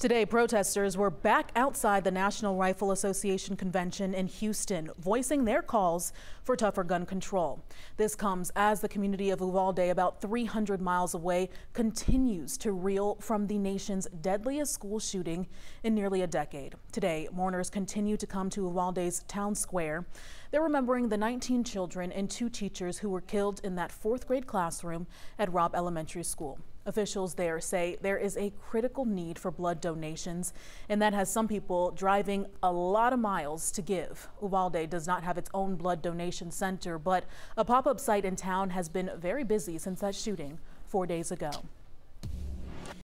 Today, protesters were back outside the National Rifle Association convention in Houston, voicing their calls for tougher gun control. This comes as the community of Uvalde, about 300 miles away, continues to reel from the nation's deadliest school shooting in nearly a decade. Today, mourners continue to come to Uvalde's town square. They're remembering the 19 children and two teachers who were killed in that fourth grade classroom at Robb Elementary School. Officials there say there is a critical need for blood donations, and that has some people driving a lot of miles to give. Uvalde does not have its own blood donation center, but a pop-up site in town has been very busy since that shooting four days ago.